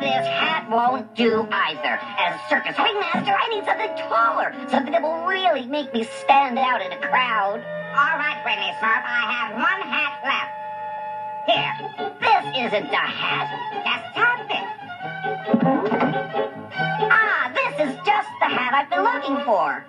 This hat won't do either. As circus ringmaster, I need something taller, something that will really make me stand out in a crowd. All right, Granny Smurf, I have one hat left. Here, This isn't a hat. just tap it. Ah, this is just the hat I've been looking for.